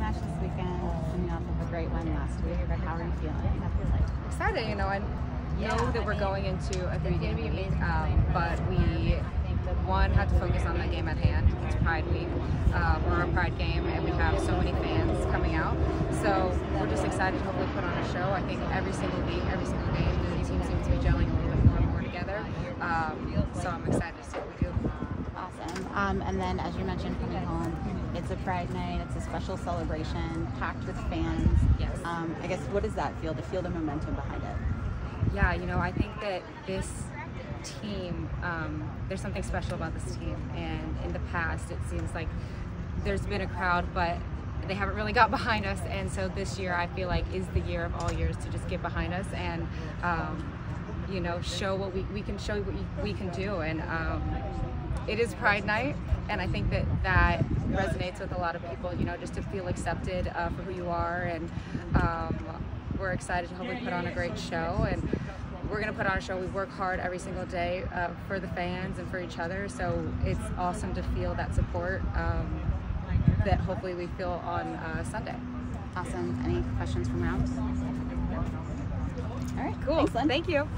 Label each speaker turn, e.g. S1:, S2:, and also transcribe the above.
S1: match this weekend, coming off of a great win last week. How are you feeling?
S2: Excited, you know, I know that we're going into a three-game week, um, but we one had to focus on the game at hand. It's Pride Week, uh, we're a Pride game, and we have so many fans coming out. So we're just excited to hopefully put on a show. I think every single week, every single game, the team seems to be gelling a little bit more and more together. Um, so I'm excited to see what we do.
S1: Awesome. Um, and then, as you mentioned, coming home, it's a Pride night. It's a special celebration, packed with fans.
S2: Yes.
S1: Um, I guess what does that feel to feel the momentum behind it?
S2: Yeah, you know, I think that this team, um, there's something special about this team. And in the past, it seems like there's been a crowd, but they haven't really got behind us. And so this year, I feel like is the year of all years to just get behind us and, um, you know, show what we, we can show what we, we can do. And um, it is Pride Night, and I think that that resonates with a lot of people. You know, just to feel accepted uh, for who you are, and um, we're excited to hopefully put on a great show. And we're going to put on a show. We work hard every single day uh, for the fans and for each other. So it's awesome to feel that support um, that hopefully we feel on uh, Sunday.
S1: Awesome. Any questions from rounds? All right.
S2: Cool.
S1: Thanks.
S2: Thank you.